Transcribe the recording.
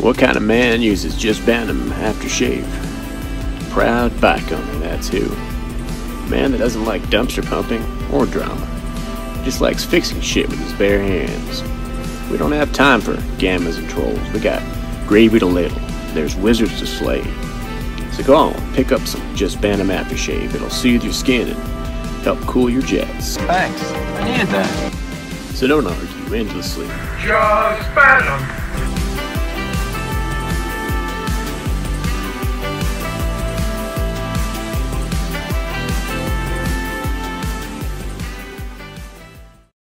What kind of man uses just Ban Em aftershave? Proud bike owner, that's who. Man that doesn't like dumpster pumping or drama. Just likes fixing shit with his bare hands. We don't have time for gammas and trolls. We got gravy to ladle. There's wizards to slay. So go on, pick up some Just Ban Em aftershave. It'll soothe your skin and help cool your jets. Thanks. I need that. So don't argue endlessly. Just Ban Em.